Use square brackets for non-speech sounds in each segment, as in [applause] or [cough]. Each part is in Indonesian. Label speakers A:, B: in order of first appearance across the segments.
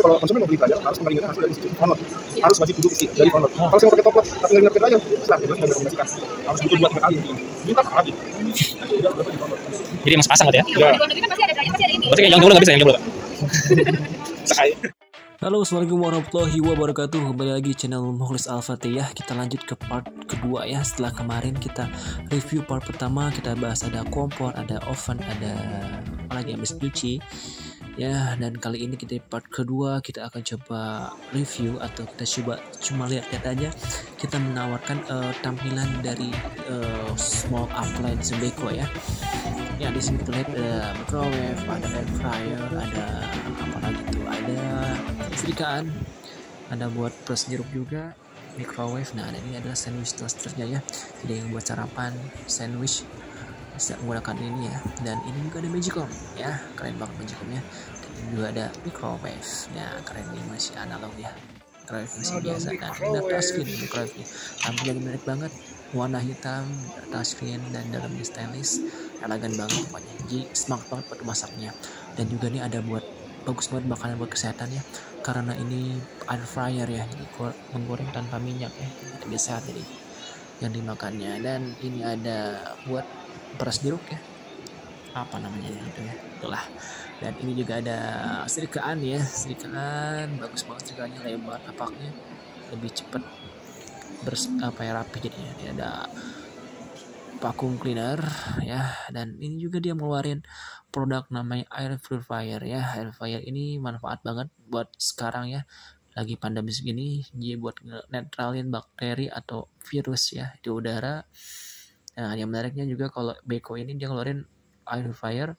A: kalau konsumen mau beli dryer harus kembali hasil dari sistem honor. Harus wajib duduk isi dari honor. Kalau saya mau pakai toples tapi nggak pakai dryer silahkan itu sudah direkomendasikan harus butuh dua tiga kali. Minta apa lagi
B: Jadi emang sepasang gitu ya?
A: ya.
C: Kan ini.
B: Berarti yang dulu nggak bisa yang dulu. [laughs]
A: sekali
D: Halo assalamualaikum warahmatullahi wabarakatuh. Kembali lagi channel Mukhlis Al-Fatihah Kita lanjut ke part kedua ya. Setelah kemarin kita review part pertama Kita bahas ada kompor, ada oven, ada apa lagi habis cuci Ya dan kali ini kita di part kedua Kita akan coba review Atau kita coba cuma lihat-lihat aja Kita menawarkan eh, tampilan dari eh, small appliance Beko ya. Ya di sini kita ada microwave ada air fryer ada apa lagi tuh? Ada setrikaan ada buat press jeruk juga microwave. Nah ini adalah sandwich toasternya ya. Jadi yang buat sarapan sandwich bisa menggunakan ini ya. Dan ini juga ada magicom ya. Keren banget magicomnya dan ini juga ada microwave. Ya keren ini masih analog ya. Microwave masih biasa dan ini ada touchscreen microwave nya tampilannya menarik banget. Warna hitam touchscreen dan dalamnya stainless. Elegan banget pokoknya. Jadi smart banget buat masaknya. Dan juga ini ada buat bagus banget makanan buat kesehatan ya. Karena ini air fryer ya. Jadi gor- menggoreng tanpa minyak ya. Lebih sehat jadi. Yang dimakannya. Dan ini ada buat peras jeruk ya. Apa namanya itu ya. Itulah. Dan ini juga ada serikaan ya serikaan bagus banget serikaannya lebar napaknya lebih cepat bers apa ya rapi jadinya. Ini ada vacuum cleaner ya. Dan ini juga dia ngeluarin produk namanya air purifier ya. Air purifier ini manfaat banget buat sekarang ya. Lagi pandemi segini dia buat netralin bakteri atau virus ya di udara nah yang menariknya juga kalau Beko ini dia ngeluarin air purifier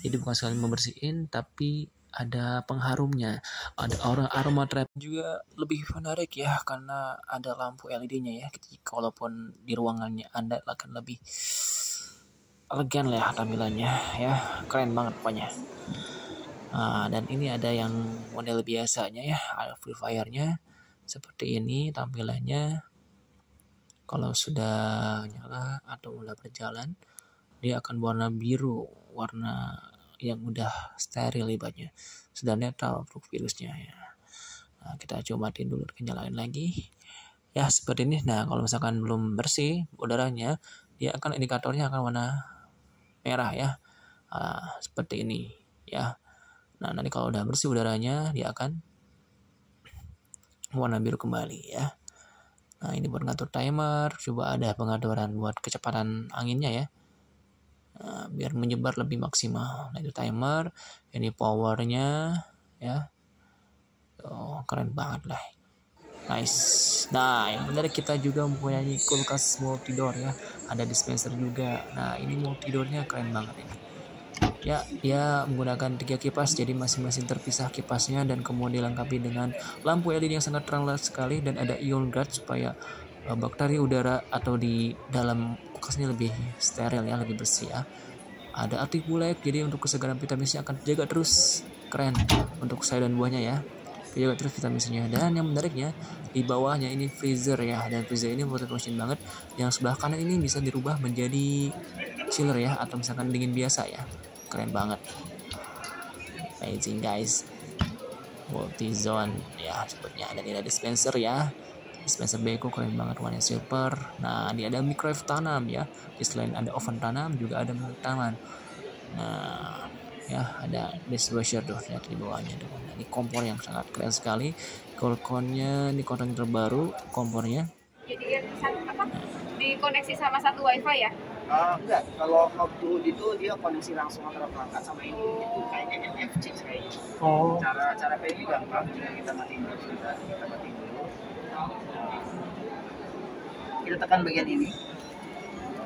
D: jadi bukan sekali membersihin tapi ada pengharumnya. Ada orang aroma trap. Juga lebih menarik ya karena ada lampu LED-nya ya. Jadi walaupun di ruangannya anda akan lebih elegan lah ya tampilannya ya. Keren banget pokoknya. Nah, dan ini ada yang model biasanya ya air purifier-nya seperti ini tampilannya kalau sudah nyala atau udah berjalan dia akan warna biru warna yang udah steril ibaratnya. Sudah netral untuk virusnya ya. Nah, kita coba matiin dulu nyalain lagi. Ya seperti ini. Nah kalau misalkan belum bersih udaranya dia akan indikatornya akan warna merah ya. Ah, seperti ini ya. Nah nanti kalau udah bersih udaranya dia akan warna biru kembali ya nah ini buat ngatur timer coba ada pengaturan buat kecepatan anginnya ya Nah, biar menyebar lebih maksimal. Nah, itu timer, ini powernya, ya. Oh, keren banget lah. Nice. Nah, yang menarik kita juga mempunyai kulkas multidor ya. Ada dispenser juga. Nah, ini multidornya keren banget ini. Ya, dia menggunakan tiga kipas, jadi masing-masing terpisah kipasnya dan kemudian dilengkapi dengan lampu LED yang sangat terang sekali dan ada ion guard supaya eh, bakteri udara atau di dalam kulkasnya lebih steril ya, lebih bersih ya. Ada artikulek, jadi untuk kesegaran vitaminsnya akan terjaga terus. Keren untuk sayur dan buahnya ya. Terjaga terus vitaminsnya. Dan yang menariknya di bawahnya ini freezer ya, dan freezer ini multifunction banget. Yang sebelah kanan ini bisa dirubah menjadi chiller ya, atau misalkan dingin biasa ya. Keren banget. Amazing guys. Multi zone ya sepertinya dan ini ada dispenser ya. Dispenser Beko keren banget warnanya silver. Nah ini ada microwave tanam ya. Di selain ada oven tanam juga ada microwave tanam. Nah ya ada dishwasher tuh. Lihat di bawahnya tuh. Nah, ini kompor yang sangat keren sekali. Kolkonnya ini konten terbaru kompornya.
C: Jadi yang satu apa? Dikoneksi sama satu wifi ya?
E: Ah, enggak, kalau Hotwood itu dia koneksi langsung antara perangkat sama ini itu kayaknya NFC kayaknya.
A: oh
E: Cara cara kayak ini gampang, kita matiin dulu kita kita matiin dulu. Kita tekan bagian ini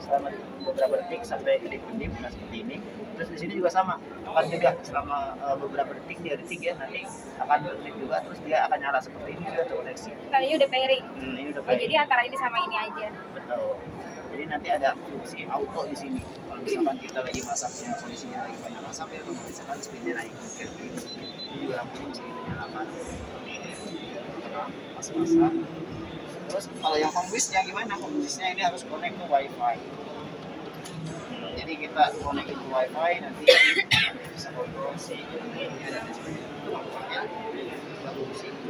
E: selama beberapa detik sampai kedip-kedip nah seperti ini. Terus di sini juga sama, akan juga selama eh, beberapa detik dia detik ya nanti akan kedip juga terus dia akan nyala seperti ini sudah terkoneksi.
C: Kan ini udah pairing.
E: Hmm, ini udah
C: Oh,
E: baik.
C: jadi antara ini sama ini aja.
E: Betul. Jadi nanti ada fungsi auto di sini. Kalau misalkan kita lagi masaknya kondisinya lagi banyak masak ya, otomatis akan speednya naik. Ini juga lampunya bisa kita nyalakan. Masak-masak. Terus kalau yang home nya gimana? Home nya ini harus connect ke wifi. Jadi kita connect ke wifi nanti bisa kontrol si ini dan sebagainya.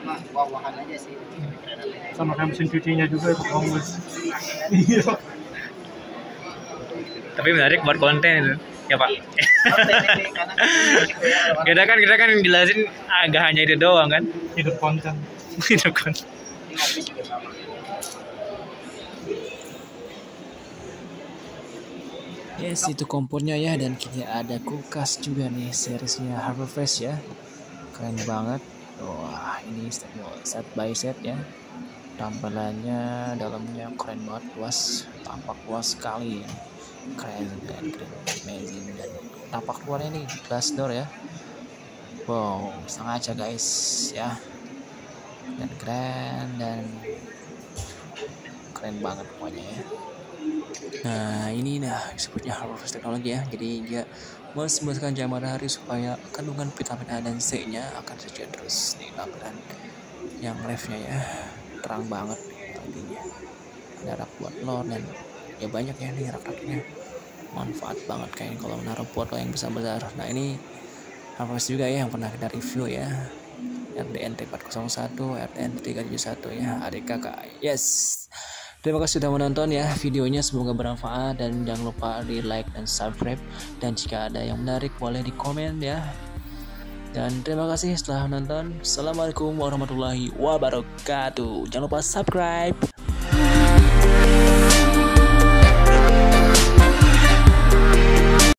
E: cuma wah-wahan aja sih
F: sama kayak mesin cucinya juga itu bagus iya
B: Tapi menarik buat konten itu. Ya Pak.
E: Konten
B: Kita kan kita kan jelasin agak hanya itu doang kan.
F: hidup konten
B: Itu kan.
E: ini habis juga sama
D: Yes, itu kompornya ya dan kita ada kulkas juga nih seriesnya Harvest ya. Keren banget. Wah, ini set, by set ya. Tampilannya dalamnya keren banget, luas, tampak luas sekali. Keren, keren, keren, amazing dan tampak luarnya nih glass door ya. Wow, sengaja guys ya. Dan keren dan keren banget pokoknya ya. Nah ini nah disebutnya harvest teknologi ya. Jadi dia mempersembahkan cahaya matahari supaya kandungan vitamin A dan C nya akan terjaga terus. Di tampilan yang revnya ya terang banget tadinya ada rak buat lor dan ya banyak ya nih rak-raknya. Manfaat banget kayaknya kalau menaruh botol yang besar besar. Nah ini harvest juga ya yang pernah kita review ya. RDNT 401 RDNT 371 ya kakak. Yes Terima kasih sudah menonton ya videonya semoga bermanfaat. Dan jangan lupa di like dan subscribe. Dan jika ada yang menarik boleh di komen ya. Dan terima kasih setelah menonton. Assalamualaikum warahmatullahi wabarakatuh. Jangan lupa subscribe